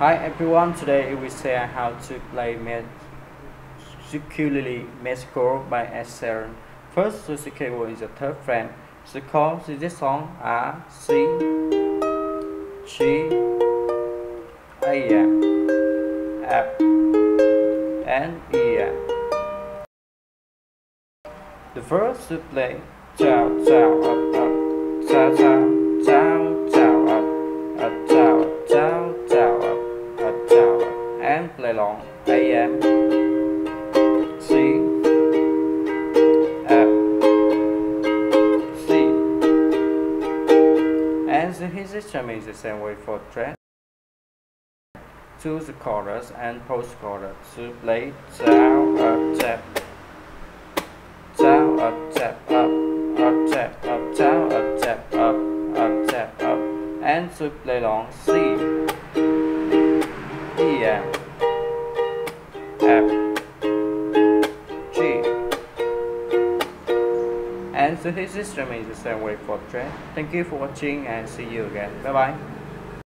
Hi everyone, today we will share how to play Ukulele Magical by Sheeran. First, the keyboard is the third frame. The chords in this song are C, G, A, M, F, and E. M. The first to play ciao ciao and play long A M C. F C. And the his system is the same way for track to the chorus and post chorus to play down up tap. Ciao up tap up. Up tap up ciao up tap up. Up tap up. And to play long C F G and the his system is the same way for track. Thank you for watching and see you again. Bye bye.